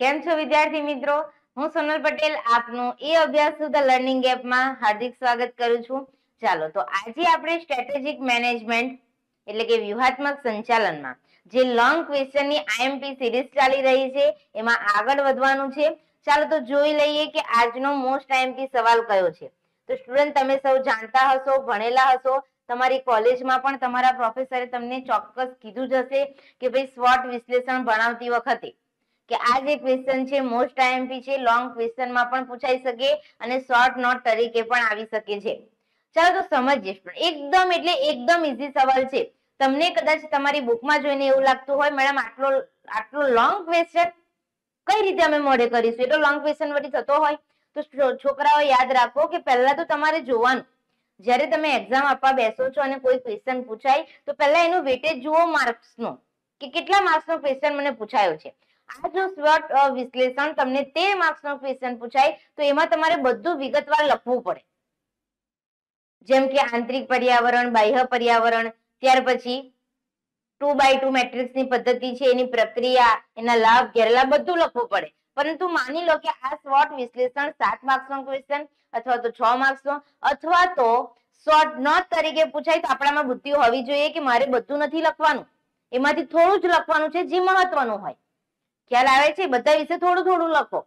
કેમ છો વિદ્યાર્થી મિત્રો? હું સોનલ પટેલ, આપનું એ અભ્યાસ સુધા લર્નિંગ એપમાં હાર્દિક સ્વાગત કરું છું. ચાલો, તો આજે આપણે સ્ટ્રેટેજિક મેનેજમેન્ટ એટલે કે વ્યૂહાત્મક સંચાલનમાં જે લોંગ ક્વેશ્ચનની આઈએમપી સિરીઝ ચાલી રહી છે, એમાં આગળ વધવાનું છે. ચાલો, તો જોઈ લઈએ કે આજનો મોસ્ટ આઈએમપી સવાલ કયો છે. તો સ્ટુડન્ટ, તમે સૌ જાણતા હશો, ભણેલા હશો, તમારી કોલેજમાં પણ તમારા પ્રોફેસરે તમને ચોક્કસ કીધું જ હશે કે ભાઈ સ્વોટ વિશ્લેષણ ભણાવતી વખતે કે આ જે ક્વેશ્ચન છે મોસ્ટ આઈએમપી છે લોંગ ક્વેશ્ચનમાં પણ પૂછાઈ શકે અને શોર્ટ નોટ તરીકે પણ આવી શકે છે. ચાલો તો સમજીએ. એકદમ એટલે એકદમ ઈઝી સવાલ છે. તમને કદાચ તમારી બુકમાં જોઈને એવું લાગતું હોય, મેડમ, આટલો આટલો લોંગ ક્વેશ્ચન કઈ રીતે અમે મોડે કરીશું? એટલો લોંગ ક્વેશ્ચન વળી થતો હોય. તો છોકરાઓ યાદ રાખો કે પહેલા તો તમારે જોવાનું. જ્યારે તમે એક્ઝામ આપવા બેસો છો અને કોઈ ક્વેશ્ચન પૂછાય, તો પહેલા એનું વેટેજ જુઓ માર્ક્સનો કે કેટલા માર્ક્સનો ક્વેશ્ચન મને પૂછાયો છે? આ જો SWOT વિશ્લેષણ તમને તે માર્ક્સનો ક્વેશ્ચન પૂછાય, તો એમાં તમારે બધું વિગતવાર લખવું પડે. જેમ કે આંતરિક પર્યાવરણ, બાહ્ય પર્યાવરણ, ત્યાર પછી ટુ બાય ટુ મેટ્રિક્સની પદ્ધતિ છે, એની પ્રક્રિયા, એના લાભ, ગેરલાભ બધું લખવું પડે. પરંતુ માની લો કે આ SWOT વિશ્લેષણ સાત માર્ક્સનો ક્વેશ્ચન અથવા તો છ માર્ક્સનો અથવા તો શોર્ટ નોટ તરીકે પૂછાય, તો આપણામાં બુદ્ધિ હોવી જોઈએ કે મારે બધું નથી લખવાનું. એમાંથી થોડું જ લખવાનું છે, જે મહત્વનું હોય. ખ્યાલ આવે છે? બધા વિશે થોડું થોડું લખો.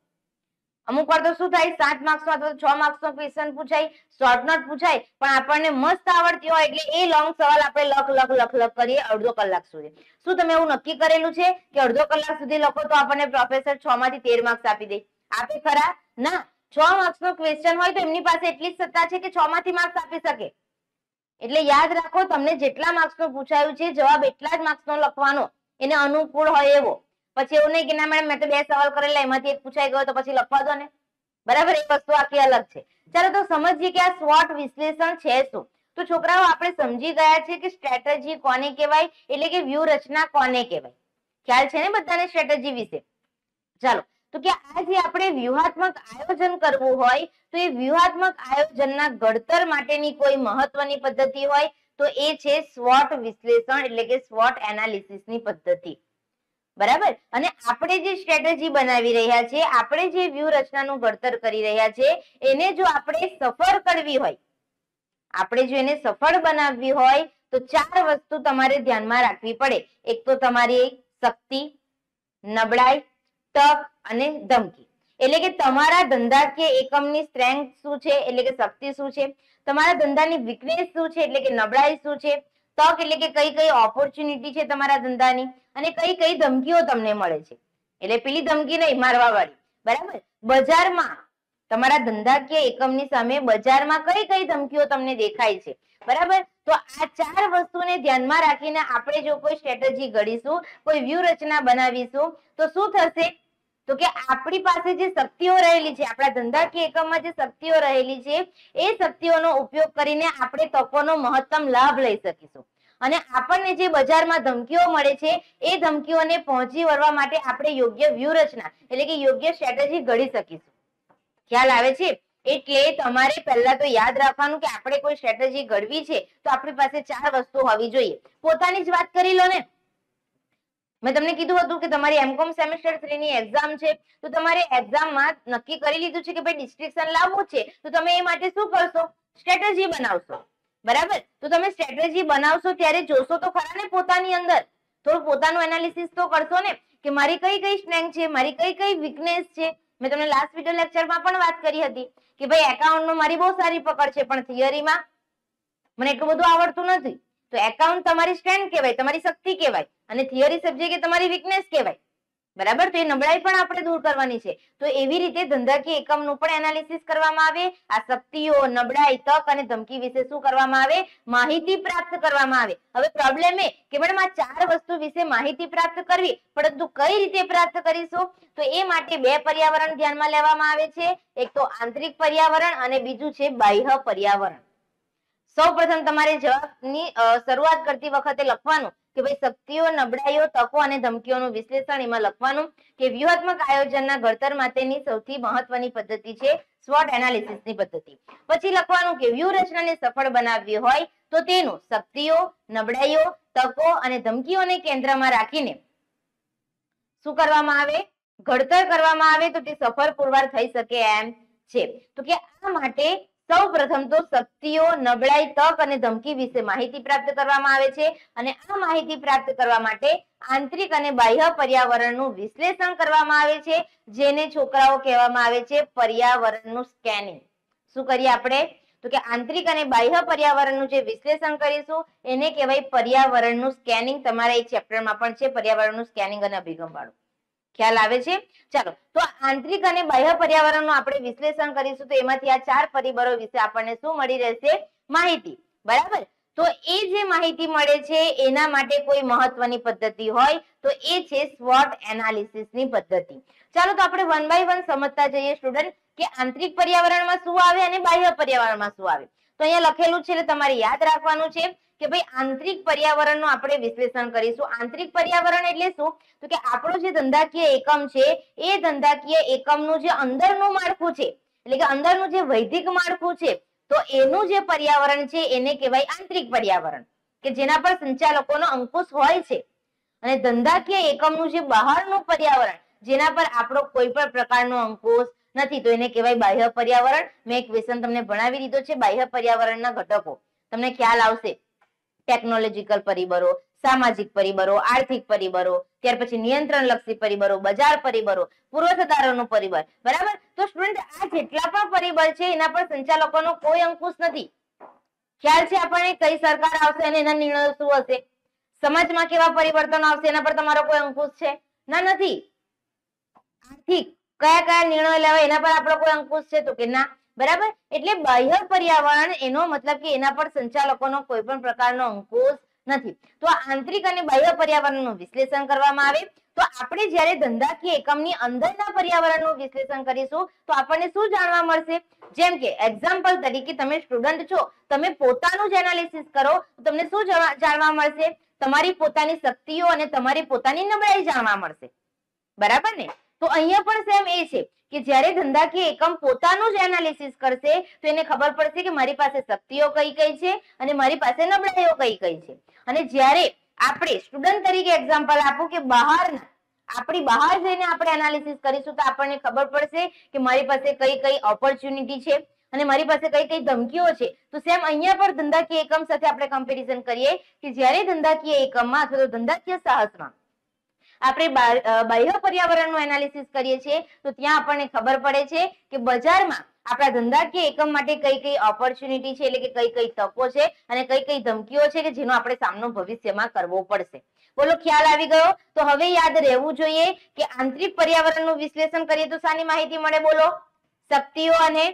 અમુક વાર તો શું થાય? સાત માર્ક્સ નો અથવા છ માર્ક્સ નો ક્વેશ્ચન પૂછાય શોર્ટ નોટ પૂછાય, પણ આપણને મસ્ત આવડતી હોય એટલે એ લોંગ સવાલ આપણે લખ લખ લખ લખ કરીએ અડધો કલાક સુધી. શું તમે એવું નક્કી કરેલું છે કે અડધો કલાક સુધી લખો તો આપણને પ્રોફેસર છ માંથી તેર માર્ક્સ આપી દે? આપે ખરા? ના. છ માર્ક્સ નો ક્વેશ્ચન હોય તો એમની પાસે એટલી સત્તા છે કે છ માંથી માર્ક્સ આપી શકે. એટલે યાદ રાખો, તમને જેટલા માર્ક્સ નો પૂછાયું છે, જવાબ એટલા જ માર્ક્સ નો લખવાનો. એને અનુકૂળ હોય એવો. પછી એવું નહીં કે ના મેડમ મેં તો બે સવાલ કરેલા, એમાંથી એક પૂછાઈ ગયો તો પછી લખવા દો ને. બરાબર એક વસ્તુ આખી અલગ છે. ચાલો તો સમજીએ કે આ SWOT વિશ્લેષણ છે શું? તો છોકરાઓ, આપણે સમજી ગયા છે કે સ્ટ્રેટેજી કોને કહેવાય? એટલે કે વ્યૂહરચના કોને કહેવાય? ખ્યાલ છે ને બધાને સ્ટ્રેટેજી વિશે? ચાલો, તો કે આ જે આપણે વ્યૂહાત્મક આયોજન કરવું હોય, તો એ વ્યૂહાત્મક આયોજનના ઘડતર માટેની કોઈ મહત્વની પદ્ધતિ હોય, તો એ છે SWOT વિશ્લેષણ, એટલે કે SWOT એનાલિસિસની પદ્ધતિ. બરાબર? અને આપણે જે સ્ટ્રેટેજી બનાવી રહ્યા છે, આપણે જે વ્યૂહરચનાનું ઘડતર કરી રહ્યા છે, એને જો આપણે સફળ કરવી હોય, આપણે જો એને સફળ બનાવવી હોય, તો ચાર વસ્તુ તમારે ધ્યાનમાં રાખવી પડે. એક તો તમારી શક્તિ, નબળાઈ, તક અને ધમકી. એટલે કે તમારા ધંધાકીય એકમની સ્ટ્રેન્થ શું છે? એટલે કે શક્તિ શું છે? તમારા ધંધાની વીકનેસ શું છે? એટલે કે નબળાઈ શું છે? તક એટલે કે કઈ કઈ ઓપોર્ચ્યુનિટી છે તમારા ધંધાની અને કઈ કઈ ધમકીઓ તમને મળે છે. એટલે પેલી ધમકી નહીં મારવા વાળી બરાબર? બજારમાં તમારા ધંધાકીય એકમની સામે બજારમાં કઈ કઈ ધમકીઓ તમને દેખાય છે. બરાબર? તો આ ચાર વસ્તુને ધ્યાનમાં રાખીને આપણે જો કોઈ સ્ટ્રેટેજી ઘડીશું, કોઈ વ્યૂહરચના બનાવીશું, તો શું થશે? તો કે આપણી પાસે જે શક્તિઓ રહેલી છે, આપણા ધંધાકીય એકમમાં જે શક્તિઓ રહેલી છે, એ શક્તિઓનો ઉપયોગ કરીને આપણે તકોનો મહત્તમ લાભ લઈ શકીશું. અને આપણને જે બજારમાં ધમકીઓ મળે છે, એ ધમકીઓને પહોંચી વળવા માટે આપણે યોગ્ય વ્યૂહરચના એટલે કે યોગ્ય સ્ટ્રેટેજી ઘડી શકીશું. ખ્યાલ આવે છે? એટલે તમારે પહેલા તો યાદ રાખવાનું કે આપણે કોઈ સ્ટ્રેટેજી ઘડવી છે, તો આપણી પાસે ચાર વસ્તુ હોવી જોઈએ. પોતાની જ વાત કરી લો ને. મેં તમને કીધું હતું કે તમારી એમકોમ સેમેસ્ટર થ્રી ની એક્ઝામ છે. તો તમારે એક્ઝામમાં નક્કી કરી લીધું છે કે ભાઈ ડિસ્ટ્રિક્શન લાવવું છે. તો તમે એ માટે શું કરશો? સ્ટ્રેટેજી બનાવશો. બરાબર? તો તમે સ્ટ્રેટેજી બનાવશો ત્યારે જોશો તો ખરા ને પોતાની અંદર. થોડું પોતાનું એનાલિસિસ તો કરશો ને કે મારી કઈ કઈ સ્ટ્રેન્થ છે, મારી કઈ કઈ વીકનેસ છે. મેં તમને લાસ્ટ વિડિયો લેક્ચરમાં પણ વાત કરી હતી કે ભાઈ એકાઉન્ટમાં મારી બહુ સારી પકડ છે, પણ થિયરીમાં મને એટલું બધું આવડતું નથી. તો એકાઉન્ટ તમારી સ્ટ્રેન્થ કહેવાય, તમારી શક્તિ કહેવાય, અને થિયરી સબ્જેક્ટ એ તમારી વીકનેસ કહેવાય. બરાબર? તો એ નબળાઈ પણ આપણે દૂર કરવાની છે. તો એવી રીતે ધંધાકીય એકમનું પણ એનાલિસિસ કરવામાં આવે, આ શક્તિઓ, નબળાઈ, તક અને ધમકી વિશે શું કરવામાં આવે? માહિતી પ્રાપ્ત કરવામાં આવે. હવે પ્રોબ્લેમ એ કે મેડમ, આ ચાર વસ્તુ વિશે માહિતી પ્રાપ્ત કરવી, પરંતુ કઈ રીતે પ્રાપ્ત કરીશું? તો એ માટે બે પર્યાવરણ ધ્યાનમાં લેવામાં આવે છે. એક તો આંતરિક પર્યાવરણ અને બીજું છે બાહ્ય પર્યાવરણ. સૌ પ્રથમ તમારે જવાબની શરૂઆત કરતી વખતે લખવાનું કે ભાઈ શક્તિઓ, નબળાઈઓ, તકો અને ધમકીઓનું વિશ્લેષણ એમાં લખવાનું કે વ્યૂહાત્મક આયોજનના ઘડતર માટેની સૌથી મહત્વની પદ્ધતિ છે SWOT એનાલિસિસની પદ્ધતિ. પછી લખવાનું કે વ્યૂહરચનાને સફળ બનાવવી હોય તો તેનું શક્તિઓ, નબળાઈઓ, તકો અને ધમકીઓને કેન્દ્રમાં રાખીને શું કરવામાં આવે? ઘડતર કરવામાં આવે તો તે સફળ પુરવાર થઈ શકે એમ છે. તો કે આ માટે સૌ પ્રથમ તો શક્તિઓ, નબળાઈ, તક અને ધમકી વિશે માહિતી પ્રાપ્ત કરવામાં આવે છે અને આ માહિતી પ્રાપ્ત કરવા માટે આંતરિક અને બાહ્ય પર્યાવરણનું વિશ્લેષણ કરવામાં આવે છે, જેને છોકરાઓ કહેવામાં આવે છે પર્યાવરણનું સ્કેનિંગ શું કરીએ આપણે? તો કે આંતરિક અને બાહ્ય પર્યાવરણનું જે વિશ્લેષણ કરીશું, એને કહેવાય પર્યાવરણનું સ્કેનિંગ તમારા એક ચેપ્ટરમાં પણ છે પર્યાવરણનું સ્કેનિંગ અને અભિગમ વાળું ખ્યાલ આવે છે? ચાલો, તો આંતરિક અને બાહ્ય પર્યાવરણનું આપણે વિશ્લેષણ કરીશું, તો એમાંથી આ ચાર પરિબળો વિશે આપણને શું મળી રહેશે? માહિતી. બરાબર? તો એ જે માહિતી મળે છે, એના માટે કોઈ મહત્વની પદ્ધતિ હોય, તો એ છે સ્વોટ એનાલિસિસની પદ્ધતિ. ચાલો, તો આપણે વન બાય વન સમજતા જઈએ સ્ટુડન્ટ કે આંતરિક પર્યાવરણમાં શું આવે અને બાહ્ય પર્યાવરણમાં શું આવે? તો અહીંયા લખેલું છે એટલે તમારે યાદ રાખવાનું છે કે ભાઈ આંતરિક પર્યાવરણનું આપણે વિશ્લેષણ કરીશું. આંતરિક પર્યાવરણ એટલે શું? તો કે આપણો જે ધંધાકીય એકમ છે, એ ધંધાકીય એકમનું જે અંદરનું માળખું છે, એટલે કે અંદરનું જે વૈદિક માળખું છે, તો એનું જે પર્યાવરણ છે એને કહેવાય આંતરિક પર્યાવરણ, કે જેના પર સંચાલકોનો અંકુશ હોય છે. અને ધંધાકીય એકમનું જે બહારનું પર્યાવરણ, જેના પર આપણો કોઈ પણ પ્રકારનો અંકુશ નથી, તો એને કહેવાય બાહ્ય પર્યાવરણ. મેં એક વ્યસન તમને ભણાવી દીધો છે, બાહ્ય પર્યાવરણના ઘટકો. તમને ખ્યાલ આવશે. ટેકનોલોજીકલ પરિબળો, સામાજિક પરિબળો, આર્થિક પરિબળો, ત્યાર પછી નિયંત્રણ લક્ષી પરિબળો, બજાર પરિબળો, પુરવઠાદારોનું પરિબળ. બરાબર? તો સ્ટુડન્ટ આ જેટલા પણ પરિબળ છે, એના પર સંચાલકોનો કોઈ અંકુશ નથી. ખ્યાલ છે આપણને? કઈ સરકાર આવશે અને એના નિર્ણયો શું હશે? સમાજમાં કેવા પરિવર્તન આવશે, એના પર તમારો કોઈ અંકુશ છે? ના, નથી. આર્થિક કયા કયા નિર્ણયો લેવાય એના પર આપણો કોઈ અંકુશ છે તો કે ના. બરાબર? એટલે બાહ્ય પર્યાવરણ એનો મતલબ કે એના પર સંચાલકોનો કોઈ પણ પ્રકારનો અંકુશ નથી. તો આંતરિક અને બાહ્ય પર્યાવરણનું વિશ્લેષણ કરવામાં આવે. તો આપણે જ્યારે ધંધાકીય એકમની અંદરના પર્યાવરણનું વિશ્લેષણ કરીશું, તો આપણને શું જાણવા મળશે? જેમ કે એક્ઝામ્પલ તરીકે તમે સ્ટુડન્ટ છો, તમે પોતાનું જ એનાલિસિસ કરો તમને શું જાણવા મળશે? તમારી પોતાની શક્તિઓ અને તમારી પોતાની નબળાઈ જાણવા મળશે. બરાબર ને? તો અહીંયા પણ સેમ એ છે કે જ્યારે ધંધાકીય એકમ પોતાનું જ એનાલિસિસ કરશે, તો એને ખબર પડશે કે મારી પાસે શક્તિઓ કઈ કઈ છે અને મારી પાસે નબળાઈઓ કઈ કઈ છે. અને જ્યારે આપણે સ્ટુડન્ટ તરીકે એક્ઝામ્પલ આપું કે બહારના આપણી બહાર જઈને આપણે એનાલિસિસ કરીશું, તો આપણને ખબર પડશે કે મારી પાસે કઈ કઈ ઓપોર્ચ્યુનિટી છે અને મારી પાસે કઈ કઈ ધમકીઓ છે. તો સેમ અહીંયા પર ધંધાકીય એકમ સાથે આપણે કમ્પેરિઝન કરીએ કે જ્યારે ધંધાકીય એકમમાં અથવા તો ધંધાકીય સાહસમાં આપણે બાહ્ય પર્યાવરણનું એનાલિસિસ કરીએ છીએ, તો ત્યાં આપણને ખબર પડે છે કે બજારમાં આપણા ધંધાકીય એકમ માટે કઈ કઈ ઓપોર્ચ્યુનિટી છે, એટલે કે કઈ કઈ તકો છે અને કઈ કઈ ધમકીઓ છે કે જેનો આપણે સામનો ભવિષ્યમાં કરવો પડશે. બોલો, ખ્યાલ આવી ગયો? તો હવે યાદ રહેવું જોઈએ કે આંતરિક પર્યાવરણનું વિશ્લેષણ કરીએ તો સાની માહિતી મળે? બોલો. શક્તિઓ અને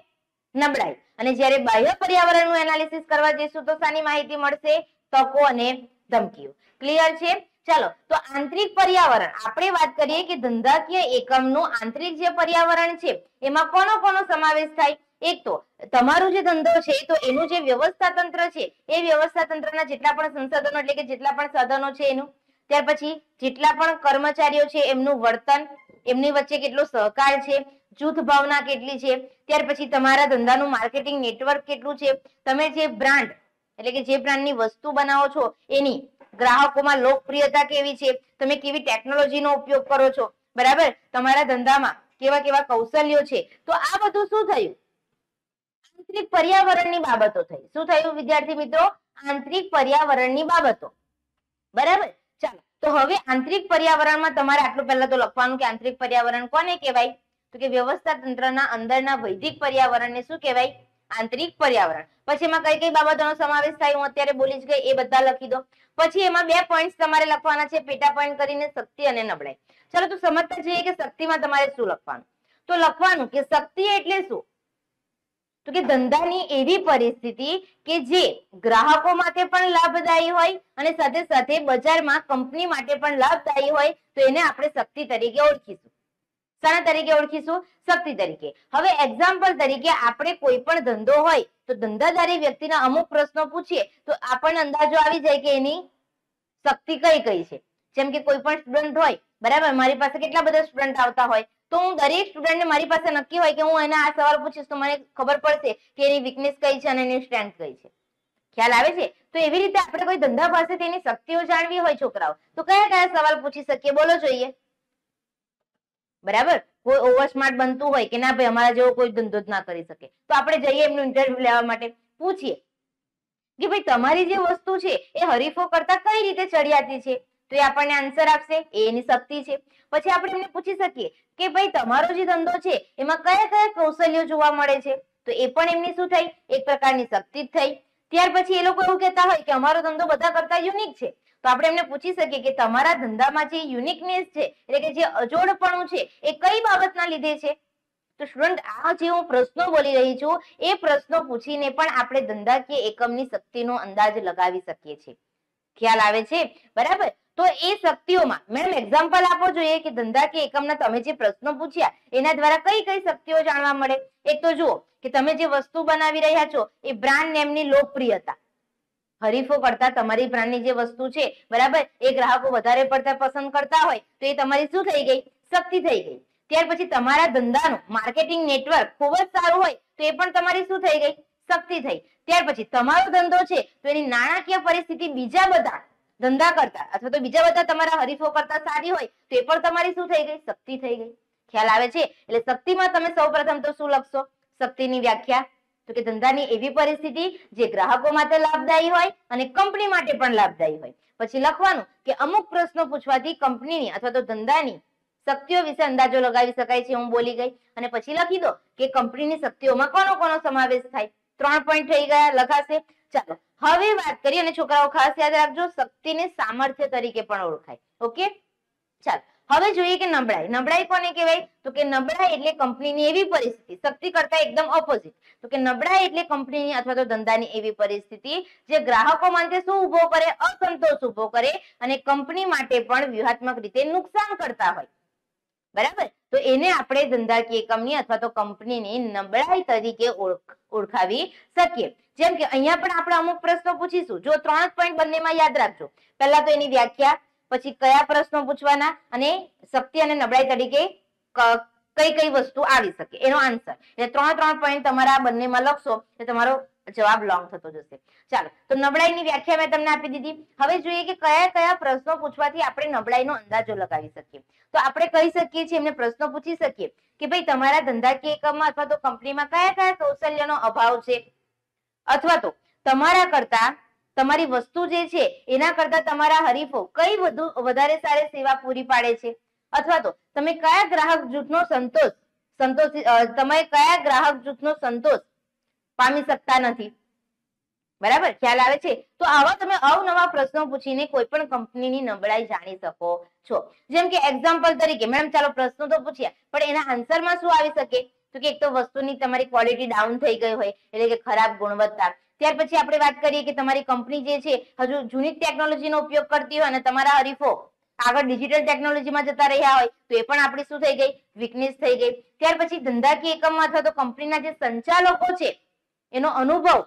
નબળાઈ. અને જ્યારે બાહ્ય પર્યાવરણનું એનાલિસિસ કરવા જઈશું તો સાની માહિતી મળશે? તકો અને ધમકીઓ. ક્લિયર છે? ચાલો, તો આંતરિક પર્યાવરણ. આપણે વાત કરીએ કે ધંધાકીય એકમનું આંતરિક જે પર્યાવરણ છે, એમાં કોનો કોનો સમાવેશ થાય? એક તો, તમારું જે ધંધો છે, તો એનું જે વ્યવસ્થા તંત્ર છે, એ વ્યવસ્થા તંત્રના જેટલા પણ સંસાધનો, એટલે કે જેટલા પણ સાધનો છે એનું, ત્યાર પછી જેટલા પણ કર્મચારીઓ છે, એમનું વર્તન, એમની વચ્ચે કેટલો સહકાર છે, જૂથ ભાવના કેટલી છે, ત્યાર પછી તમારા ધંધાનું માર્કેટિંગ નેટવર્ક કેટલું છે, તમે જે બ્રાન્ડ, એટલે કે જે બ્રાન્ડની વસ્તુ બનાવો છો, એની ગ્રાહકોમાં લોકપ્રિયતા કેવી છે? તમે કેવી ટેકનોલોજીનો ઉપયોગ કરો છો? બરાબર? તમારા ધંધામાં કેવા કેવા કૌશલ્યો છે? તો આ બધું શું થયું? આંતરિક પર્યાવરણની બાબતો થઈ. શું થયું વિદ્યાર્થી મિત્રો? આંતરિક પર્યાવરણની બાબતો. બરાબર? ચાલો. તો હવે આંતરિક પર્યાવરણમાં તમારે આટલું પહેલા તો લખવાનું કે આંતરિક પર્યાવરણ કોને કહેવાય? તો કે વ્યવસ્થા તંત્રના અંદરના વૈદિક પર્યાવરણને શું કહેવાય? આંતરિક પર્યાવરણ. પછી એમાં કઈ કઈ બાબતોનો સમાવેશ થાય, હું અત્યારે બોલી જ ગઈ એ બધા લખી દો. પછી એમાં બે પોઈન્ટ તમારે લખવાના છે, પેટા પોઈન્ટ કરીને શક્તિ અને નબળાઈ. ચલો તો સમજતા જઈએ કે શક્તિમાં તમારે શું લખવાનું? તો લખવાનું કે શક્તિ એટલે શું? તો કે ધંધાની એવી પરિસ્થિતિ કે જે ગ્રાહકો માટે પણ લાભદાયી હોય અને સાથે સાથે બજારમાં કંપની માટે પણ લાભદાયી હોય, તો એને આપણે શક્તિ તરીકે ઓળખીશું. શાના તરીકે ઓળખીશું? શક્તિ તરીકે. હવે એક્ઝામ્પલ તરીકે આપણે કોઈ પણ ધંધો હોય, તો ધંધાધારી વ્યક્તિના અમુક પ્રશ્નો પૂછીએ, તો આપણને અંદાજો આવી જાય કે એની શક્તિ કઈ કઈ છે. જેમ કે કોઈ પણ સ્ટુડન્ટ હોય, બરાબર, મારી પાસે કેટલા બધા સ્ટુડન્ટ આવતા હોય, તો હું દરેક સ્ટુડન્ટને મારી પાસે નક્કી હોય કે હું એને આ સવાલ પૂછીશ તો મને ખબર પડશે કે એની વીકનેસ કઈ છે અને એની સ્ટ્રેન્થ કઈ છે. ખ્યાલ આવે છે? તો એવી રીતે આપણે કોઈ ધંધા પાસે તેની શક્તિઓ જાણવી હોય છોકરાઓ, તો કયા કયા સવાલ પૂછી શકીએ? બોલો જોઈએ. બરાબર? કોઈ ઓવર સ્માર્ટ બનતું હોય કે ના ભાઈ, અમારા જેવો કોઈ ધંધો જ ના કરી શકે. તો આપણે જઈએ એમનું ઇન્ટરવ્યુ લેવા માટે. પૂછીએ. કે ભાઈ, તમારી જે વસ્તુ છે, એ હરીફો કરતા કઈ રીતે ચડિયાતી છે? તો એ આપણને આન્સર આપશે. એ એની શક્તિ છે. પછી આપણે એમને પૂછી શકીએ કે ભાઈ, તમારો જે ધંધો છે, એમાં કયા કયા કૌશલ્યો જોવા મળે છે? તો એ પણ એમની શું થઈ? એક પ્રકારની શક્તિ જ થઈ. ત્યાર પછી એ લોકો એવું કહેતા હોય કે અમારો ધંધો બધા કરતા યુનિક છે. તો આપણે એમને પૂછી શકીએ કે તમારા ધંધામાં જે યુનિકનેસ છે, એટલે કે જે અજોડપણું છે, એ કઈ બાબતના લીધે છે? તો સ્ટુડન્ટ, આ જે હું પ્રશ્નો બોલી રહી છું, એ પ્રશ્નો પૂછીને પણ આપણે ધંધાકીય એકમની શક્તિનો અંદાજ લગાવી શકીએ છીએ. ખ્યાલ આવે છે? બરાબર? તો એ શક્તિઓમાં મેડમ એક્ઝામ્પલ આપો જોઈએ કે ધંધાકીય એકમના તમે જે પ્રશ્નો પૂછ્યા, એના દ્વારા કઈ કઈ શક્તિઓ જાણવા મળે? એક તો જુઓ કે તમે જે વસ્તુ બનાવી રહ્યા છો, એ બ્રાન્ડ નેમની લોકપ્રિયતા. હરીફો કરતા તમારી બ્રાન્ડની જે વસ્તુ છે, બરાબર, એ ગ્રાહકો વધારે પડતા પસંદ કરતા હોય, તો એ તમારી શું થઈ ગઈ? શક્તિ થઈ ગઈ. ત્યાર પછી તમારા ધંધાનું માર્કેટિંગ નેટવર્ક ખૂબ જ સારું હોય, તો એ પણ તમારી શું થઈ ગઈ? શક્તિ થઈ. ત્યાર પછી તમારો ધંધો છે, તો એની નાણાકીય પરિસ્થિતિ બીજા બધા ધંધા કરતા, અથવા તો બીજા બધા તમારા હરીફો કરતા સારી હોય, તો એ પણ તમારી શું થઈ ગઈ? શક્તિ થઈ ગઈ. ખ્યાલ આવે છે? એટલે શક્તિમાં તમે સૌ પ્રથમ તો શું લખશો? શક્તિની વ્યાખ્યા. તો કે ધંધાની એવી પરિસ્થિતિ જે ગ્રાહકો માટે લાભદાયી હોય અને કંપની માટે પણ લાભદાયી હોય. પછી લખવાનું કે અમુક પ્રશ્નો પૂછવાથી કંપનીની અથવા તો ધંધાની શક્તિઓ વિશે અંદાજો લગાવી શકાય છે, હું બોલી ગઈ. અને પછી લખી દો કે કંપનીની શક્તિઓમાં કોનો કોનો સમાવેશ થાય. ત્રણ પોઈન્ટ થઈ ગયા, લખાશે. ચાલો, હવે વાત કરીએ અને છોકરાઓ ખાસ યાદ રાખજો, શક્તિને સામર્થ્ય તરીકે પણ ઓળખાય. ઓકે? ચાલો હવે જોઈએ કે નબળાઈ. નબળાઈ કોને કહેવાય? તો કે નબળાઈ એટલે કંપનીની એવી પરિસ્થિતિ, શક્તિ કરતા એકદમ ઓપોઝિટ તો કે નબળાઈ એટલે કંપનીની અથવા તો ધંધાની એવી પરિસ્થિતિ, જે ગ્રાહકો માટે શું ઊભો કરે? અસંતોષ ઊભો કરે અને કંપની માટે પણ વ્યૂહાત્મક રીતે નુકસાન કરતા હોય. બરાબર? તો એને આપણે ધંધાકીય એકમની અથવા તો કંપનીની નબળાઈ તરીકે ઓળખ, ઓળખાવી શકીએ. જેમ કે અહીંયા પણ આપણે અમુક પ્રશ્નો પૂછીશું. જો ત્રણ પોઈન્ટ બંનેમાં યાદ રાખજો. પહેલા તો એની વ્યાખ્યા પછી કયા પ્રશ્નો પૂછવાના અને શક્તિ અને નબળાઈ તરીકે કઈ કઈ વસ્તુ આવી શકે? એનો આન્સર એટલે ત્રણ ત્રણ પોઈન્ટ તમારા બંનેમાં લખશો એટલે તમારો જવાબ લોંગ થતો જશે. ચાલો, તો નબળાઈની વ્યાખ્યા મેં તમને આપી દીધી. હવે જોઈએ કે કયા કયા પ્રશ્નો પૂછવાથી આપણે નબળાઈનો અંદાજો લગાવી શકીએ. તો આપણે કહી શકીએ છીએ, એમને પ્રશ્નો પૂછી શકીએ કે ભાઈ તમારા ધંધાકીય એકમમાં અથવા તો કંપનીમાં કયા કયા કૌશલ્યનો અભાવ છે? અથવા તો તમારા કરતા તમારી વસ્તુ જે છે, એના કરતા તમારા હરીફો કઈ વધુ, વધારે સારી સેવા પૂરી પાડે છે? અથવા તો, તમે કયા ગ્રાહક જૂથનો સંતોષ સંતોષ તમે કયા ગ્રાહક જૂથનો સંતોષ પામી શકતા નથી? બરાબર? ખ્યાલ આવે છે? તો આવા તમે અવનવા પ્રશ્નો પૂછીને કોઈ પણ કંપનીની નબળાઈ જાણી શકો છો. જેમ કે એક્ઝામ્પલ તરીકે, મેડમ ચાલો પ્રશ્નો તો પૂછ્યા પણ એના આન્સરમાં શું આવી શકે? તો કે એક તો વસ્તુની તમારી ક્વોલિટી ડાઉન થઈ ગઈ હોય, એટલે કે ખરાબ ગુણવત્તા. ત્યાર પછી આપણે વાત કરીએ કે તમારી કંપની જે છે, હજુ જૂની ટેકનોલોજીનો ઉપયોગ કરતી હોય અને તમારા હરીફો આગળ ડિજિટલ ટેકનોલોજીમાં જતા રહ્યા હોય, તો એ પણ આપણી શું થઈ ગઈ? વીકનેસ થઈ ગઈ. ત્યાર પછી ધંધાકીય એકમમાં અથવા તો કંપનીના જે સંચાલકો છે, એનો અનુભવ,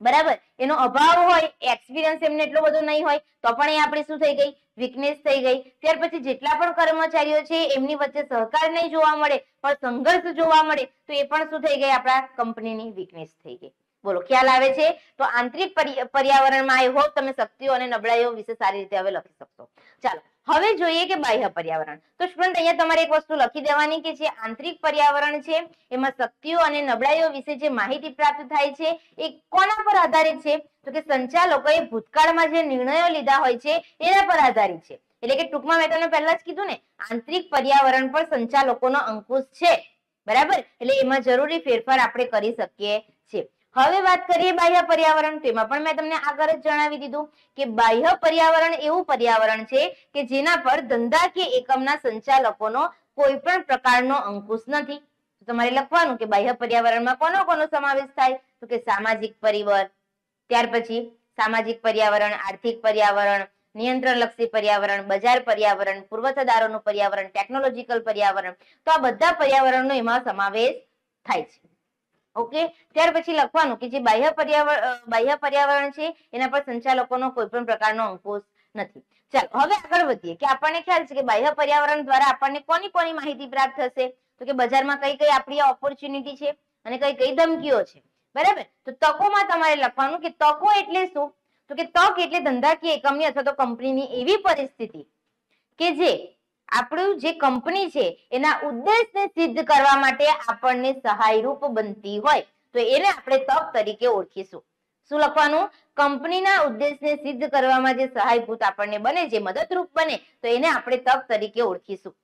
બરાબર? એનો અભાવ હોય એક્સપિરિયન્સ એમને એટલો બધો નહીં હોય, તો પણ એ આપણી શું થઈ ગઈ? વીકનેસ થઈ ગઈ. ત્યાર પછી જેટલા પણ કર્મચારીઓ છે, એમની વચ્ચે સહકાર નહીં જોવા મળે, પણ સંઘર્ષ જોવા મળે, તો એ પણ શું થઈ ગઈ? આપણા કંપનીની વીકનેસ થઈ ગઈ. બોલો, ખ્યાલ આવે છે? તો આંતરિક પર્યાવરણમાં આઈ હોપ તમે શક્તિઓ અને નબળાઈઓ વિશે સારી રીતે હવે લખી શકશો. ચાલો, હવે જોઈએ કે બાહ્ય પર્યાવરણ. તો સ્ટુડન્ટ, અહીંયા તમારે એક વસ્તુ લખી દેવાની કે જે આંતરિક પર્યાવરણ છે, એમાં શક્તિઓ અને નબળાઈઓ વિશે જે માહિતી પ્રાપ્ત થાય છે, એ કોના પર આધારિત છે? તો કે સંચાલકોએ ભૂતકાળમાં જે નિર્ણયો લીધા હોય છે, એના પર આધારિત છે. એટલે કે ટૂંકમાં મેં તમને પહેલા જ કીધું ને, આંતરિક પર્યાવરણ પર સંચાલકોનો અંકુશ છે. બરાબર? એટલે એમાં જરૂરી ફેરફાર આપણે કરી શકીએ છીએ. હવે વાત કરીએ બાહ્ય પર્યાવરણ તેમાં. પણ મેં તમને આગળ જ જણાવી દીધું કે બાહ્ય પર્યાવરણ એવું પર્યાવરણ છે કે જેના પર ધંધા કે એકમના સંચાલકોનો કોઈ પણ પ્રકારનો અંકુશ નથી. તમારે લખવાનું કે બાહ્ય પર્યાવરણમાં કોનો કોનો સમાવેશ થાય? તો કે સામાજિક પરિબળ. ત્યાર પછી સામાજિક પર્યાવરણ, આર્થિક પર્યાવરણ, નિયંત્રણલક્ષી પર્યાવરણ, બજાર પર્યાવરણ પુરવઠાદારોનું પર્યાવરણ, ટેકનોલોજીકલ પર્યાવરણ. તો આ બધા પર્યાવરણનો એમાં સમાવેશ થાય છે. ઓકે ત્યાર પછી લખવાનું કે જે બાહ્ય પર્યાવરણ બાહ્ય પર્યાવરણ છે, એના પર સંચાલકોનો કોઈ પણ પ્રકારનો અંકુશ નથી. ચાલો, હવે આગળ વધીએ કે આપણને ખ્યાલ છે કે બાહ્ય પર્યાવરણ દ્વારા આપણને કોની કોની માહિતી પ્રાપ્ત થશે? તો કે બજારમાં કઈ કઈ આપણી ઓપોર્ચ્યુનિટી છે અને કઈ કઈ ધમકીઓ છે. બરાબર? તો તકોમાં તમારે લખવાનું કે તકો એટલે શું? તો કે તક એટલે ધંધાકીય એકમની અથવા તો કંપનીની એવી પરિસ્થિતિ કે જે આપણું જે કંપની છે, એના ઉદ્દેશને સિદ્ધ કરવા માટે આપણને સહાયરૂપ બનતી હોય, તો એને આપણે તક તરીકે ઓળખીશું. શું લખવાનું? કંપનીના ઉદ્દેશને સિદ્ધ કરવામાં જે સહાયભૂત આપણને બને, જે મદદરૂપ બને, તો એને આપણે તક તરીકે ઓળખીશું.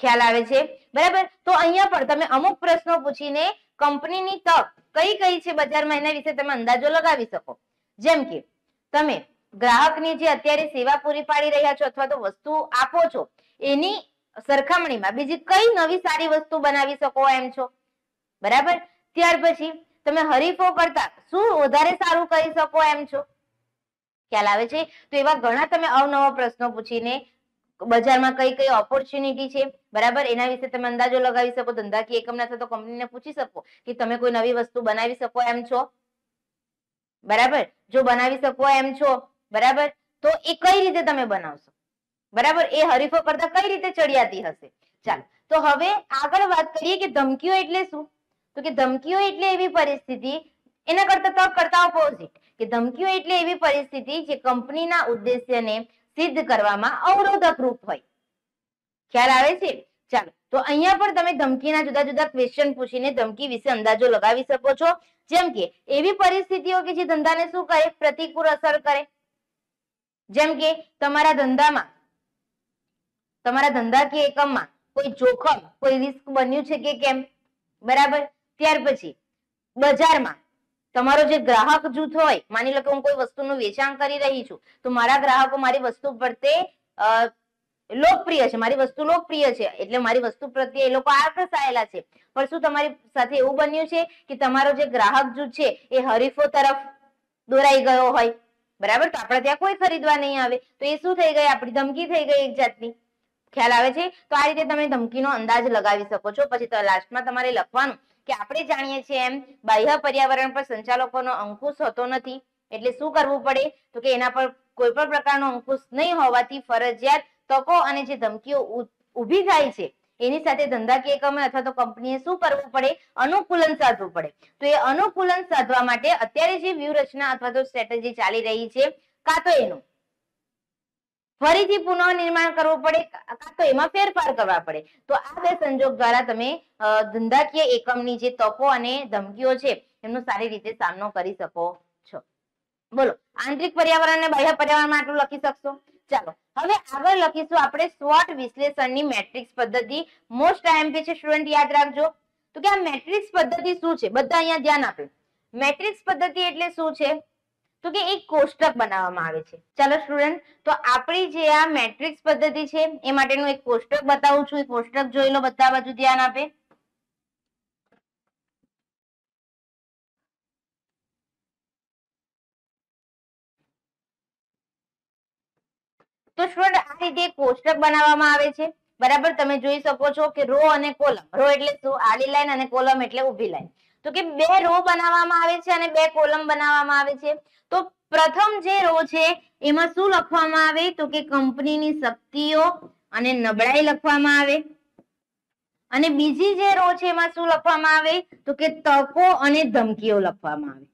ખ્યાલ આવે છે? બરાબર? તો અહીંયા પણ તમે અમુક પ્રશ્નો પૂછીને કંપનીની તક કઈ કઈ છે બજારમાં, એના વિશે તમે અંદાજો લગાવી શકો. જેમ કે, તમે ગ્રાહકની જે અત્યારે સેવા પૂરી પાડી રહ્યા છો અથવા તો વસ્તુ આપો છો એની સરખામણીમાં બીજી કઈ નવી સારી વસ્તુ બનાવી શકો એમ છો? બરાબર? ત્યાર પછી તમે હરીફો કરતા શું વધારે સારું કરી શકો એમ છો? ખ્યાલ આવે છે? તો એવા ઘણા તમે અવનવા પ્રશ્નો પૂછીને બજારમાં કઈ કઈ ઓપોર્ચ્યુનિટી છે? બરાબર? એના વિશે તમે અંદાજો લગાવી શકો, ધંધાકીય એકમના અથવા તો કંપનીને પૂછી શકો કે તમે કોઈ નવી વસ્તુ બનાવી શકો એમ છો? બરાબર? જો બનાવી શકો એમ છો? બરાબર? તો એ કઈ રીતે તમે બનાવશો? બરાબર? એ હરીફો કરતા કઈ રીતે ચડિયાતી હશે? ચાલો, તો હવે આગળ વાત કરીએ કે ધમકીઓ એટલે શું? તો કે ધમકીઓ એટલે એવી પરિસ્થિતિ, એના કરતા તક કરતા ઓપોઝિટ કે ધમકીઓ એટલે એવી પરિસ્થિતિ જે કંપનીના ઉદ્દેશ્યને સિદ્ધ કરવામાં અવરોધક રૂપ હોય. ખ્યાલ આવે છે? ચાલો, તો અહીંયા પણ તમે ધમકીના જુદા જુદા ક્વેશ્ચન પૂછીને ધમકી વિશે અંદાજો લગાવી શકો છો. જેમ કે, એવી પરિસ્થિતિઓ કે જે ધંધાને શું કરે? પ્રતિકૂળ અસર કરે. જેમ કે, તમારા ધંધામાં તમારા ધંધાકીય એકમમાં કોઈ જોખમ, કોઈ રિસ્ક બન્યું છે કે કેમ? બરાબર? ત્યાર પછી બજારમાં તમારો જે ગ્રાહક જૂથ હોય, માની લો કે હું કોઈ વસ્તુનું વેચાણ કરી રહી છું, તો મારા ગ્રાહકો મારી વસ્તુ પ્રત્યે લોકપ્રિય છે, મારી વસ્તુ લોકપ્રિય છે, એટલે મારી વસ્તુ પ્રત્યે એ લોકો આકર્ષાયેલા છે. પણ શું તમારી સાથે એવું બન્યું છે કે તમારો જે ગ્રાહક જૂથ છે, એ હરીફો તરફ દોરાઈ ગયો હોય? બરાબર? તો આપણે ત્યાં કોઈ ખરીદવા નહીં આવે. તો એ શું થઈ ગઈ? આપણી ધમકી થઈ ગઈ એક જાતની. ખ્યાલ આવે છે? તો આ રીતે તમે ધમકીનો અંદાજ લગાવી શકો છો. પછી લાસ્ટમાં તમારે લખવાનું કે આપણે જાણીએ છીએ એમ, બાહ્ય પર્યાવરણ પર સંચાલકોનો અંકુશ હોતો નથી. એટલે શું કરવું પડે? તો કે એના પર કોઈ પણ પ્રકારનો અંકુશ નહીં હોવાથી ફરજિયાત તકો અને જે ધમકીઓ ઊભી થાય છે, એની સાથે ધંધાકીય એકમે અથવા તો કંપનીએ શું કરવું પડે? અનુકૂલન સાધવું પડે. તો એ અનુકૂલન સાધવા માટે અત્યારે જે વ્યૂહરચના અથવા તો સ્ટ્રેટેજી ચાલી રહી છે, કાં તો એનું. ફરીથી પુનઃનિર્માણ કરવું પડે તો એમાં ફેરફાર કરવા પડે. તો આ બે સંજોગ દ્વારા તમે ધંધાકીય એકમની જે તકો અને ધમકીઓ છે, એમનો સારી રીતે સામનો કરી શકો છો. બોલો, આંતરિક પર્યાવરણ અને બાહ્ય પર્યાવરણમાં આટલું લખી શકશો? ચાલો, હવે આગળ લખીશું આપણે SWOT વિશ્લેષણની મેટ્રિક્સ પદ્ધતિ. મોસ્ટ આઈએમપી છે, સ્ટુડન્ટ યાદ રાખજો. તો કે આ મેટ્રિક્સ પદ્ધતિ શું છે? બધા અહીંયા ધ્યાન આપે. મેટ્રિક્સ પદ્ધતિ એટલે શું છે? તો કે એક કોષ્ટક બનાવવામાં આવે છે. ચાલો સ્ટુડન્ટ તો આપણી જે આ મેટ્રિક્સ પદ્ધતિ છે, એ માટેનું એક કોષ્ટક બતાવું છું. એ કોષ્ટક જોઈ લો બધા બાજુ ધ્યાન આપે. તો સ્ટુડન્ટ આ રીતે કોષ્ટક બનાવવામાં આવે છે. બરાબર, તમે જોઈ શકો છો કે રો અને કોલમ રો એટલે શું? આડી લાઈન અને કોલમ એટલે ઊભી લાઈન તો કે બે રો બનાવવામાં આવે છે અને બે કોલમ બનાવવામાં આવે છે. તો પ્રથમ જે રો છે, એમાં શું લખવામાં આવે? તો કે કંપનીની શક્તિઓ અને નબળાઈ લખવામાં આવે. અને બીજી જે રો છે, એમાં શું લખવામાં આવે? તો કે તકો અને ધમકીઓ લખવામાં આવે.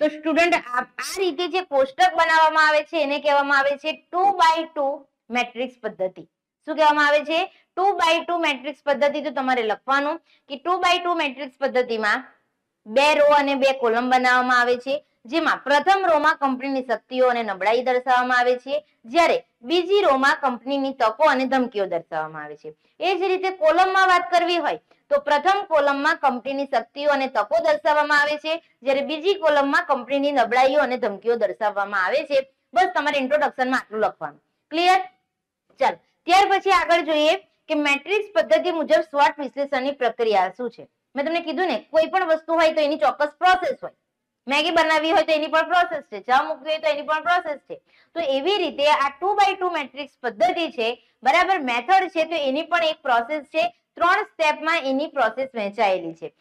તો સ્ટુડન્ટ આ રીતે જે કોષ્ટક બનાવવામાં આવે છે, એને કહેવામાં આવે છે ટુ બાય ટુ મેટ્રિક્સ પદ્ધતિ. શું કહેવામાં આવે છે? ટુ બાય ટુ મેટ્રિક્સ પદ્ધતિ તો તમારે લખવાનું કે ટુ બાય ટુ મેટ્રિક્સ પદ્ધતિમાં બે રો અને બે કોલમ બનાવવામાં આવે છે, જેમાં પ્રથમ રોમાં કંપનીની શક્તિઓ અને નબળાઈ દર્શાવવામાં આવે છે, જ્યારે બીજી રોમાં કંપનીની તકો અને ધમકીઓ દર્શાવવામાં આવે છે. એ જ રીતે કોલમમાં વાત કરવી હોય તો પ્રથમ કોલમમાં કંપનીની શક્તિઓ અને તકો દર્શાવવામાં આવે છે, જ્યારે બીજી કોલમમાં કંપનીની નબળાઈઓ અને ધમકીઓ દર્શાવવામાં આવે છે. બસ તમારે ઇન્ટ્રોડક્શનમાં આટલું લખવાનું. ક્લિયર ચાલો. ત્યાર પછી આગળ જોઈએ કે મેટ્રિક્સ પદ્ધતિ મુજબ SWOT વિશ્લેષણની પ્રક્રિયા શું છે? મેં તમને કીધું ને, કોઈ પણ વસ્તુ હોય તો એની ચોક્કસ પ્રોસેસ હોય. મેગી બનાવી હોય તો એની પણ પ્રોસેસ છે. ચા મૂકવી હોય તો એની પણ પ્રોસેસ છે. તો એવી રીતે આ ટુ બાય ટુ મેટ્રિક્સ પદ્ધતિ છે, બરાબર મેથડ છે, તો એની પણ એક પ્રોસેસ છે. ત્રણ સ્ટેપમાં એની પ્રોસેસ વહેંચાયેલી છે.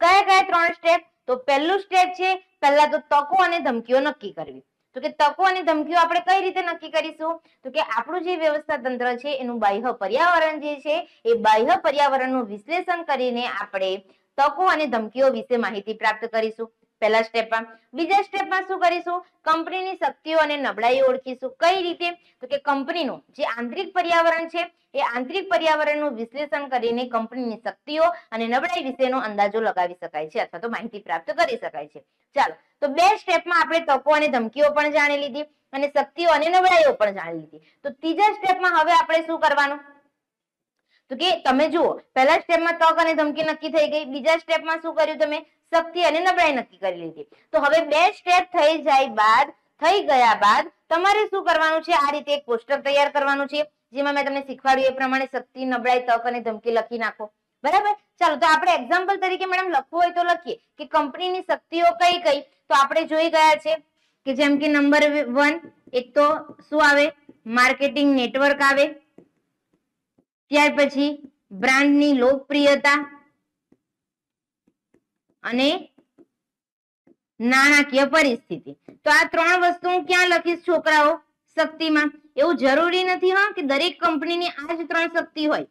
કયા કયા ત્રણ સ્ટેપ તો પહેલું સ્ટેપ છે, પહેલા તો તકો અને ધમકીઓ નક્કી કરવી. તો કે તકો અને ધમકીઓ આપણે કઈ રીતે નક્કી કરીશું? તો કે આપણું જે વ્યવસ્થા તંત્ર છે, એનું બાહ્ય પર્યાવરણ જે છે, એ બાહ્ય પર્યાવરણનું વિશ્લેષણ કરીને આપણે તકો અને ધમકીઓ વિશે માહિતી પ્રાપ્ત કરીશું. પહેલા સ્ટેપમાં બીજા સ્ટેપમાં શું કરીશું? કંપનીની શક્તિઓ અને નબળાઈઓ ઓળખીશું. કઈ રીતે? તો કે કંપનીનું જે આંતરિક પર્યાવરણ છે, એ આંતરિક પર્યાવરણનું વિશ્લેષણ કરીને કંપનીની શક્તિઓ અને નબળાઈ વિશેનો અંદાજો લગાવી શકાય છે અથવા તો માહિતી પ્રાપ્ત કરી શકાય છે. ચાલો, તો બે સ્ટેપમાં આપણે તકો અને ધમકીઓ પણ જાણી લીધી અને શક્તિઓ અને નબળાઈઓ પણ જાણી લીધી. તો ત્રીજા સ્ટેપમાં હવે આપણે શું કરવાનું? તો કે તમે જુઓ, પહેલા સ્ટેપમાં તક અને ધમકી નક્કી થઈ ગઈ. બીજા સ્ટેપમાં શું કર્યું તમે? શક્તિ અને નબળાઈ નક્કી કરી લીધી. તો હવે બે સ્ટેપ થઈ જાય બાદ, થઈ ગયા બાદ તમારે શું કરવાનું છે? આ રીતે એક પોસ્ટર તૈયાર કરવાનું છે, જેમાં મેં તમને શીખવાડ્યું એ પ્રમાણે શક્તિ, નબળાઈ, તક અને ધમકી લખી નાખો. બરાબર? ચાલો, તો આપણે એક્ઝામ્પલ તરીકે મેડમ લખવું હોય તો લખીએ કે કંપનીની શક્તિઓ કઈ કઈ? તો આપણે જોઈ ગયા છે કે જેમ કે નંબર વન એક તો શું આવે? માર્કેટિંગ નેટવર્ક આવે. ત્યાર પછી બ્રાન્ડની લોકપ્રિયતા અને નાણાકીય પરિસ્થિતિ. તો આ ત્રણ વસ્તુ હું ક્યાં લખીશ છોકરાઓ? શક્તિમાં. એવું જરૂરી નથી, હા, કે દરેક કંપનીની આ જ ત્રણ શક્તિ હોય.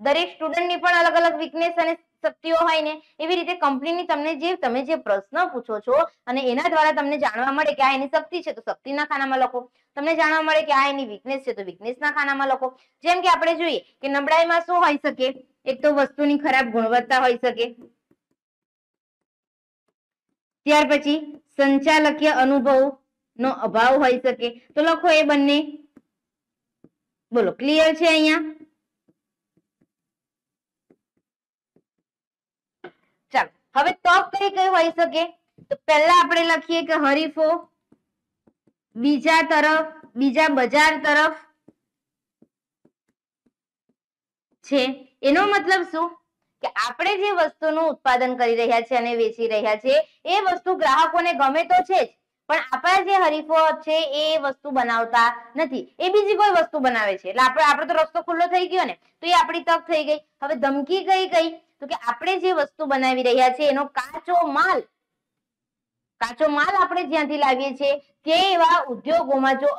દરેક સ્ટુડન્ટની પણ અલગ અલગ વીકનેસ અને શક્તિઓ હોય ને. એવી રીતે કંપનીની તમને જે, તમે જે પ્રશ્ન પૂછો છો અને એના દ્વારા તમને જાણવા મળે કે આ એની શક્તિ છે, તો શક્તિના ખાનામાં લખો. તમને જાણવા મળે કે આ એની વીકનેસ છે, તો વીકનેસના ખાનામાં લખો. જેમ કે આપણે જોઈએ કે નબળાઈમાં શું હોઈ શકે? એક તો વસ્તુની ખરાબ ગુણવત્તા હોઈ શકે. ત્યાર પછી સંચાલકીય અનુભવ નો અભાવ હોઈ શકે. તો લખો એ બંને. બોલો ક્લિયર છે અહીંયા? ચાલો, હવે તક કઈ કઈ હોઈ શકે? તો પહેલા આપણે લખીએ કે હરીફો, બીજા તરફ, બીજા બજાર તરફ છે. એનો મતલબ શું? કે આપણે જે વસ્તુનું ઉત્પાદન કરી રહ્યા છે અને વેચી રહ્યા છે એ વસ્તુ ગ્રાહકોને ગમે તો છે જ. પણ આપણા જે હરીફો છે એ વસ્તુ બનાવતા નથી. એ બીજી કોઈ વસ્તુ બનાવે છે. એટલે આપણે, આપણો તો રસ્તો ખુલ્લો થઈ ગયો ને, તો એ આપણી તક થઈ ગઈ. હવે ધમકી કઈ કઈ? તો કે આપણે જે વસ્તુ બનાવી રહ્યા છે એનો કાચો માલ કાચો માલ આપણે જ્યાંથી લાવીએ છીએ તે એવા ઉદ્યોગોમાં જો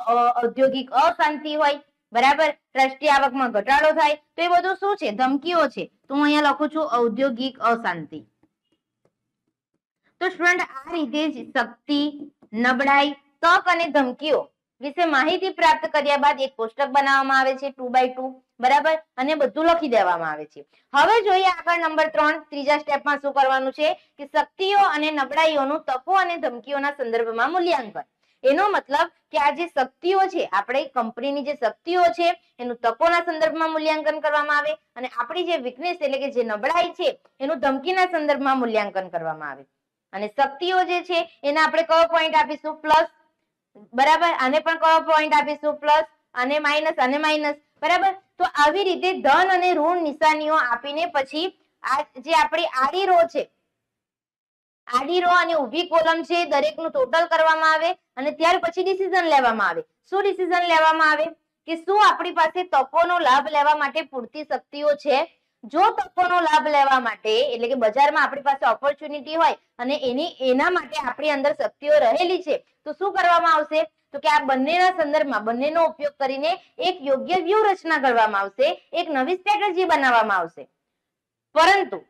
ઔદ્યોગિક અશાંતિ હોય બરાબર? ટ્રસ્ટી આવકમાં ઘટાડો થાય તો એ બધું શું છે? ધમકીઓ છે. તો હું અહીંયા લખું છું ઔદ્યોગિક અશાંતિ. તો સ્ટુડન્ટ, આ રીતે જ શક્તિ, નબળાઈ, તક અને ધમકીઓ વિશે માહિતી પ્રાપ્ત કર્યા બાદ એક કોષ્ટક બનાવવામાં આવે છે, ટુ બાય ટુ, બરાબર? અને બધું લખી દેવામાં આવે છે. હવે જોઈએ આગળ નંબર ત્રણ, ત્રીજા સ્ટેપમાં શું કરવાનું છે? કે શક્તિઓ અને નબળાઈઓનું તકો અને ધમકીઓના સંદર્ભમાં મૂલ્યાંકન. એનો મતલબ કે આ જે શક્તિઓ છે, આપણે કંપનીની જે શક્તિઓ છે, એનું તકોના સંદર્ભમાં મૂલ્યાંકન કરવામાં આવે અને આપણી જે વીકનેસ એટલે કે જે નબળાઈ છે, એનું ધમકીના સંદર્ભમાં મૂલ્યાંકન કરવામાં આવે. અને શક્તિઓ જે છે, એને આપણે કયો પોઈન્ટ આપીશું? પ્લસ બરાબર? આને પણ કયો પોઈન્ટ આપીશું? પ્લસ અને માઇનસ અને માઇનસ બરાબર? તો આવી રીતે ધન અને ઋણ નિશાનીઓ આપીને પછી આ જે આપણી આડી રો છે, આડી રો અને ઊભી કોલમ છે દરેકનું ટોટલ કરવામાં આવે. અને ત્યાર પછી ડિસિઝન લેવામાં આવે. શું ડિસિઝન લેવામાં આવે? કે શું આપણી પાસે તકોનો લાભ લેવા માટે પૂરતી શક્તિઓ છે? જો તકોનો લાભ લેવા માટે, એટલે કે બજારમાં આપણી પાસે ઓપોર્ચ્યુનિટી હોય અને એની, એના માટે આપણી અંદર શક્તિઓ રહેલી છે, તો શું કરવામાં આવશે? તો કે આ બંનેના સંદર્ભમાં, બંનેનો ઉપયોગ કરીને એક યોગ્ય વ્યૂહરચના કરવામાં આવશે, એક નવી સ્ટ્રેટેજી બનાવવામાં આવશે. પરંતુ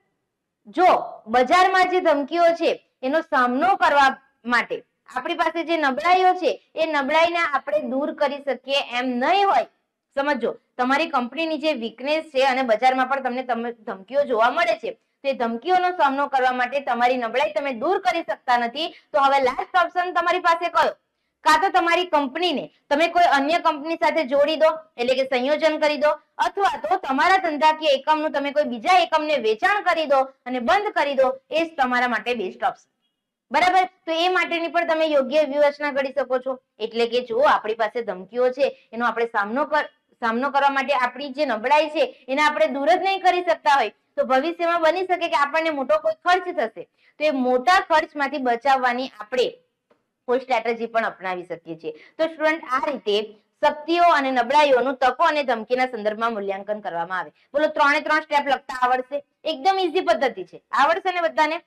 જો બજારમાં જે ધમકીઓ છે, એનો સામનો કરવા માટે આપણી પાસે જે નબળાઈઓ છે, એ નબળાઈને આપણે દૂર કરી શકીએ એમ નહીં હોય. સમજો, તમારી કંપનીની જે વીકનેસ છે અને બજારમાં પણ તમને ધમકીઓ જોવા મળે છે, તે ધમકીઓનો સામનો કરવા માટે તમારી નબળાઈ તમે દૂર કરી શકતા નથી. તો હવે લાસ્ટ ઓપ્શન તમારી પાસે કયો? કાં તો તમારી કંપનીને તમે કોઈ અન્ય કંપની સાથે જોડી દો, એટલે કે સંયોજન કરી દો, અથવા તો તમારા ધંધાકીય એકમનું તમે કોઈ બીજા એકમને વેચાણ કરી દો અને બંધ કરી દો, એ જ તમારા માટે બેસ્ટ ઓપ્શન બરાબર? તો એ માટેની પણ તમે યોગ્ય વ્યૂહરચના કરી શકો છો. એટલે કે જો આપણી પાસે ધમકીઓ છે. એનો આપણે સામનો સામનો કરવા માટે આપણી જે નબળાઈ છે, એને આપણે દૂર જ નહીં કરી શકતા હોય. તો ભવિષ્યમાં બની શકે કે આપણને મોટો કોઈ ખર્ચ થશે. તો એ મોટા ખર્ચમાંથી બચાવવાની આપણે કોઈ સ્ટ્રેટેજી પણ અપનાવી શકીએ છીએ. તો સ્ટુડન્ટ આ રીતે શક્તિઓ અને નબળાઈઓનું તકો અને ધમકીના સંદર્ભમાં મૂલ્યાંકન કરવામાં આવે. બોલો, ત્રણે ત્રણ સ્ટેપ લખતા આવડશે. એકદમ ઈઝી પદ્ધતિ છે. આવડશે ને બધાને?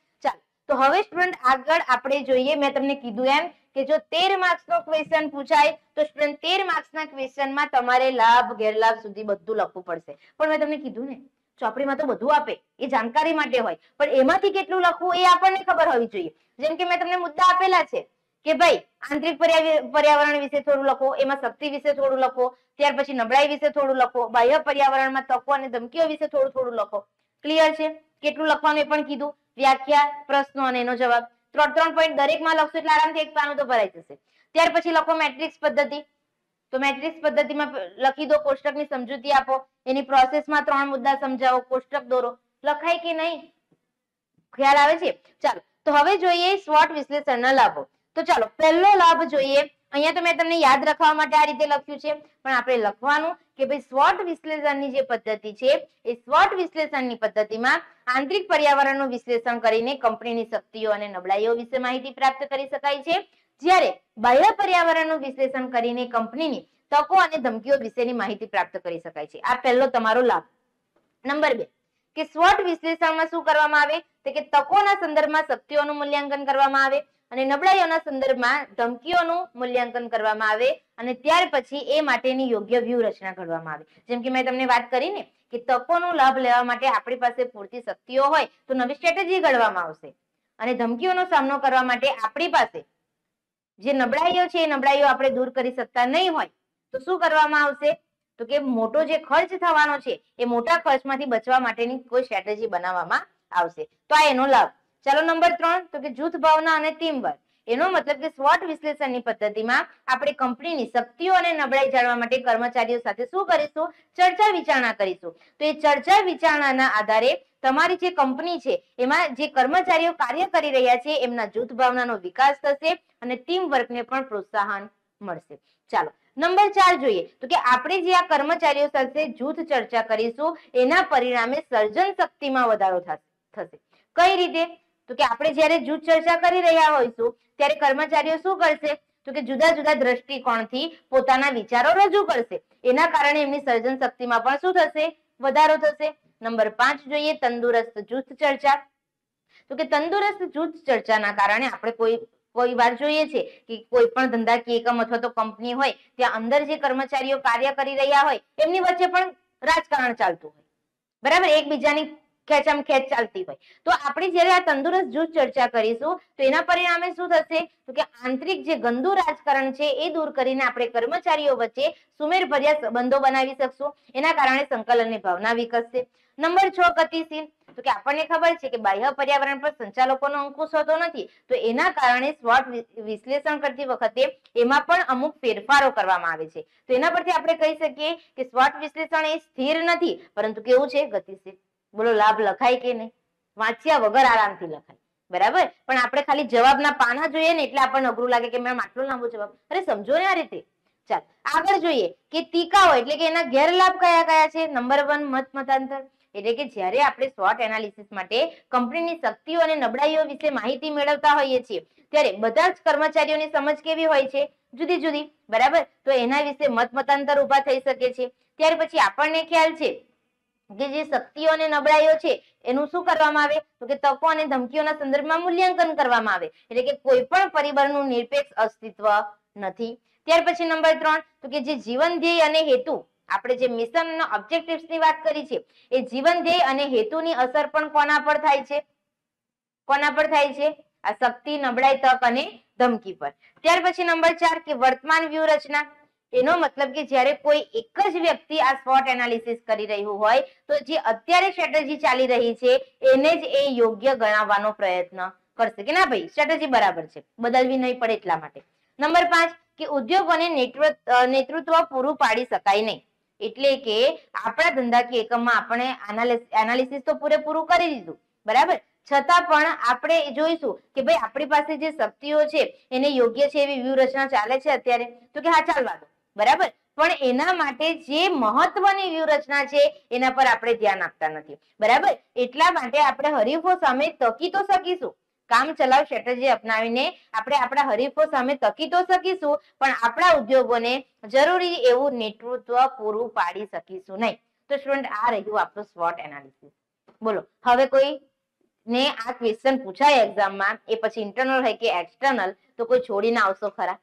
તો હવે સ્ટુડન્ટ આગળ આપણે જોઈએ, મેં તમને કીધું એમ કે જો તેર માર્ક્સ નો ક્વેશ્ચન પૂછાય, તો સ્ટુડન્ટ તેર માર્ક્સ ના ક્વેશ્ચનમાં તમારે લાભ, ગેરલાભ સુધી બધું લખવું પડશે. પણ મેં તમને કીધું ને, ચોપડીમાં તો બધું આપે, એ જાણકારી માટે હોય. પણ એમાંથી કેટલું લખવું એ આપણને ખબર હોવી જોઈએ. જેમ કે મેં તમને મુદ્દા આપેલા છે કે ભાઈ, આંતરિક પર્યાવરણ વિશે થોડું લખો, એમાં શક્તિ વિશે થોડું લખો, ત્યાર પછી નબળાઈ વિશે થોડું લખો, બાહ્ય પર્યાવરણમાં તકો અને ધમકીઓ વિશે થોડું થોડું લખો. ક્લિયર છે? કેટલું લખવાનું એ પણ કીધું. વ્યાખ્યા, પ્રશ્નો અને એનો જવાબ. ત્રણ ત્રણ પોઈન્ટ દરેકમાં લખશો એટલે આરામથી એક પાનું તો ભરાઈ જશે. ત્યાર પછી લખો મેટ્રિક્સ પદ્ધતિ. તો મેટ્રિક્સ પદ્ધતિમાં લખી દો, કોષ્ટકની સમજૂતી આપો. એની પ્રોસેસમાં ત્રણ મુદ્દા સમજાવો, કોષ્ટક દોરો. લખાય કે નહીં? ખ્યાલ આવે છે? ચાલો. તો હવે જોઈએ SWOT વિશ્લેષણના લાભો. તો ચાલો, પહેલો લાભ જોઈએ. અહીંયા તો મેં તમને યાદ રાખવા માટે આ રીતે લખ્યું છે, પણ આપણે લખવાનું કે ભાઈ SWOT વિશ્લેષણની જે પદ્ધતિ છે, એ SWOT વિશ્લેષણની પદ્ધતિમાં આંતરિક પર્યાવરણનું વિશ્લેષણ કરીને કંપનીની શક્તિઓ અને નબળાઈઓ વિશે માહિતી પ્રાપ્ત કરી શકાય છે. જ્યારે બાહ્ય પર્યાવરણનું વિશ્લેષણ કરીને કંપનીની તકો અને ધમકીઓ વિશેની માહિતી પ્રાપ્ત કરી શકાય છે. આ પહેલો તમારો લાભ. નંબર બે, કે SWOT વિશ્લેષણમાં શું કરવામાં આવે? તો કે તકોના સંદર્ભમાં શક્તિઓનું મૂલ્યાંકન કરવામાં આવે. અને નબળાઈઓના સંદર્ભમાં ધમકીઓનું મૂલ્યાંકન કરવામાં આવે અને ત્યાર પછી એ માટેની યોગ્ય વ્યૂહરચના ઘડવામાં આવે. જેમ કે મેં તમને વાત કરી ને, કે તકોનો લાભ લેવા માટે આપણી પાસે પૂરતી શક્તિઓ હોય તો નવી સ્ટ્રેટેજી ઘડવામાં આવશે. અને ધમકીઓનો સામનો કરવા માટે આપણી પાસે જે નબળાઈઓ છે, એ નબળાઈઓ આપણે દૂર કરી શકતા નહીં હોય, તો શું કરવામાં આવશે? તો કે મોટો જે ખર્ચ થવાનો છે, એ મોટા ખર્ચમાંથી બચવા માટેની કોઈ સ્ટ્રેટેજી બનાવવામાં આવશે. તો આ એનો લાભ. ચાલો નંબર ત્રણ, તો કે જૂથ ભાવના અને ટીમ વર્ક એનો મતલબ કે SWOT વિશ્લેષણની પદ્ધતિમાં આપણે કંપનીની શક્તિઓ અને નબળાઈ જાણવા માટે કર્મચારીઓ સાથે શું કરીશું? ચર્ચા વિચારણા કરીશું. તો એ ચર્ચા વિચારણાના આધારે તમારી જે કંપની છે, એમાં જે કર્મચારીઓ કાર્ય કરી રહ્યા છે, એમના જૂથ ભાવનાનો વિકાસ થશે અને ટીમ વર્કને પણ પ્રોત્સાહન મળશે. ચાલો, નંબર ચાર જોઈએ. તો કે આપણે જે આ કર્મચારીઓ સાથે જૂથ ચર્ચા કરીશું, એના પરિણામે સર્જન શક્તિમાં વધારો થશે. કઈ રીતે? તો કે આપણે જ્યારે જૂથ ચર્ચા કરી રહ્યા હોઈશું, ત્યારે કર્મચારીઓ શું કરશે? તો કે જુદા જુદા દ્રષ્ટિકોણથી પોતાના વિચારો રજૂ કરશે. એના કારણે એમની સર્જન શક્તિમાં પણ શું થશે? વધારો થશે. નંબર પાંચ જોઈએ તંદુરસ્ત જૂથ ચર્ચા. તો કે તંદુરસ્ત જૂથ ચર્ચાના કારણે આપણે કોઈ કોઈ વાર જોઈએ છે કે કોઈ પણ ધંધાકીય એકમ અથવા તો કંપની હોય, ત્યાં અંદર જે કર્મચારીઓ કાર્ય કરી રહ્યા હોય, એમની વચ્ચે પણ રાજકારણ ચાલતું હોય. બરાબર? એકબીજાની ખેંચામ ખેંચ ચાલતી હોય. તો આપણે જ્યારે આ તંદુરસ્ત જૂથ ચર્ચા કરીશું, તો એના પરિણામે શું થશે? તો કે આંતરિક જે ગંદુ રાજકારણ છે, એ દૂર કરીને આપણે કર્મચારીઓ વચ્ચે સુમેરભર્યા સંબંધો બનાવી શકશું. એના કારણે સંકલનની ભાવના વિકસશે. નંબર છ, ગતિશીલ. તો કે આપણને ખબર છે કે બાહ્ય પર્યાવરણ પર સંચાલકોનો અંકુશ હોતો નથી. તો એના કારણે SWOT વિશ્લેષણ કરતી વખતે એમાં પણ અમુક ફેરફારો કરવામાં આવે છે. તો એના પરથી આપણે કહી શકીએ કે SWOT વિશ્લેષણ એ સ્થિર નથી, પરંતુ કેવું છે? ગતિશીલ. બોલો, લાભ લખાય કે નહીં? વાંચ્યા વગર આરામથી લખાય. બરાબર? પણ આપણે ખાલી જવાબના પાના જોઈએ ને એટલે આપણને અઘરું લાગે કે મેમ આટલો લાંબો જવાબ. અરે, સમજો ને આ રીતે. ચાલ, આગળ જોઈએ કે ટીકાઓ એટલે કે એના ગેરલાભ કયા કયા છે? નંબર વન, મત મતાંતર. એટલે કે જ્યારે આપણે SWOT એનાલિસિસ માટે કંપનીની શક્તિઓ અને નબળાઈઓ વિશે માહિતી મેળવતા હોઈએ છીએ, ત્યારે બધા જ કર્મચારીઓની સમજ કેવી હોય છે? જુદી જુદી. બરાબર? તો એના વિશે મત મતાંતર ઊભા થઈ શકે છે. ત્યાર પછી આપણને ખ્યાલ છે કે જે શક્તિઓ અને નબળાઈઓ છે, એનું શું કરવામાં આવે? તો કે તકો અને ધમકીઓના સંદર્ભમાં મૂલ્યાંકન કરવામાં આવે. એટલે કે કોઈ પણ પરિબળનું નિરપેક્ષ અસ્તિત્વ નથી. ત્યાર પછી નંબર ત્રણ, તો કે જે જીવન ધ્યેય અને હેતુ, આપણે જે મિશન ઓબ્જેક્ટિવ્સની વાત કરી છે, એ જીવન ધ્યેય અને હેતુની અસર પણ કોના પર થાય છે? કોના પર થાય છે? આ શક્તિ, નબળાઈ, તક અને ધમકી પર. ત્યાર પછી નંબર ચાર, કે વર્તમાન વ્યૂહરચના એનો મતલબ કે જ્યારે કોઈ એક જ વ્યક્તિ આ સ્પોટ એનાલિસિસ કરી રહ્યું હોય, તો જે અત્યારે સ્ટ્રેટેજી ચાલી રહી છે, એને જ એ યોગ્ય ગણાવવાનો પ્રયત્ન કરશે. કે ના ભાઈ સ્ટ્રેટેજી બરાબર છે, બદલવી નહીં પડે એટલા માટે. નંબર પાંચ, કે ઉદ્યોગોને નેતૃત્વ પૂરું પાડી શકાય નહીં. એટલે કે આપણા ધંધાકીય એકમમાં આપણે એનાલિસિસ તો પૂરેપૂરું કરી દીધું, બરાબર? છતાં પણ આપણે જોઈશું કે ભાઈ, આપણી પાસે જે શક્તિઓ છે, એને યોગ્ય છે એવી વ્યૂહરચના ચાલે છે અત્યારે? તો કે હા, ચાલવા દો. બરાબર? પણ એના માટે જે મહત્વની વ્યૂહરચના છે, એના પર આપણે ધ્યાન આપતા નથી. બરાબર? એટલા માટે આપણે હરીફો સામે તકી તો શકીશું. કામ ચલાવ સ્ટ્રેટેજી અપનાવીને આપણે આપણા હરીફો સામે તકી તો શકીશું, પણ આપણા ઉદ્યોગોને જરૂરી એવું નેતૃત્વ પૂરું પાડી શકીશું નહીં. તો સ્ટુડન્ટ, આ રહ્યું આપણું સ્વોટ એનાલિસિસ બોલો, હવે કોઈ ને આ ક્વેશ્ચન પૂછાય એક્ઝામમાં એ પછી ઇન્ટરનલ હોય કે એક્સટર્નલ તો કોઈ છોડીને આવશો ખરા?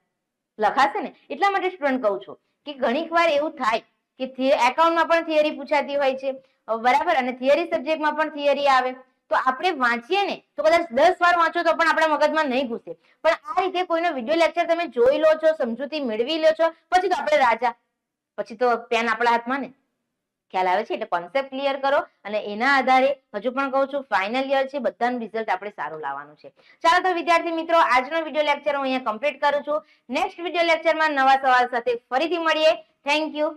લખાશે ને એટલા માટે સ્ટુડન્ટ કહું છું કે ઘણીક વાર એવું થાય કે એકાઉન્ટમાં પણ થિયરી પૂછાતી હોય છે. બરાબર? અને થિયરી સબ્જેક્ટમાં પણ થિયરી આવે. તો આપણે વાંચીએ ને તો કદાચ દસ વાર વાંચો તો પણ આપણા મગજમાં નહીં ઘૂસે. પણ આ રીતે કોઈનો વીડિયો લેક્ચર તમે જોઈ લો છો, સમજૂતી મેળવી લો છો, પછી તો આપણે રાજા. પછી તો પેન આપણા હાથમાં ને. ખ્યાલ આવે છે? એટલે કોન્સેપ્ટ ક્લિયર કરો. અને એના આધારે હજુ પણ કહું છું ફાઇનલ યર છે, બધાનું રિઝલ્ટ આપણે સારું લાવવાનું છે. ચાલો તો વિદ્યાર્થી મિત્રો, આજનો વીડિયો લેક્ચર હું અહીંયા કમ્પ્લીટ કરું છું. નેક્સ્ટ વીડિયો લેક્ચરમાં નવા સવાલ સાથે ફરીથી મળીએ. Thank you